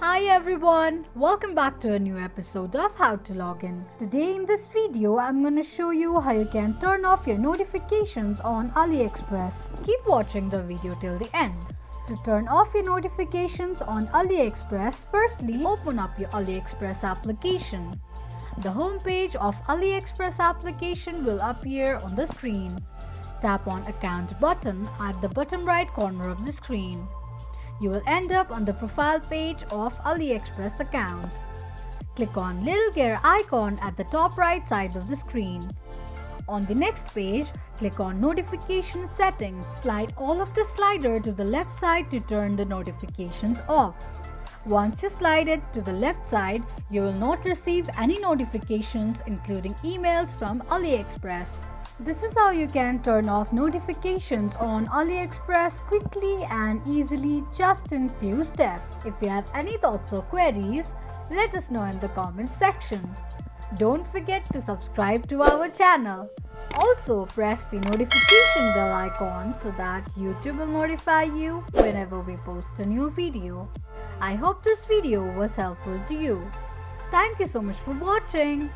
Hi everyone, welcome back to a new episode of How to Login. Today in this video, I'm going to show you how you can turn off your notifications on AliExpress. Keep watching the video till the end. To turn off your notifications on AliExpress, firstly open up your AliExpress application. The home page of AliExpress application will appear on the screen. Tap on account button at the bottom right corner of the screen you will end up on the profile page of AliExpress account. Click on little gear icon at the top right side of the screen. On the next page, click on notification settings. Slide all of the slider to the left side to turn the notifications off. Once you slide it to the left side, you will not receive any notifications including emails from AliExpress. This is how you can turn off notifications on AliExpress quickly and easily just in few steps. If you have any thoughts or queries, let us know in the comments section. Don't forget to subscribe to our channel. Also press the notification bell icon so that YouTube will notify you whenever we post a new video. I hope this video was helpful to you. Thank you so much for watching.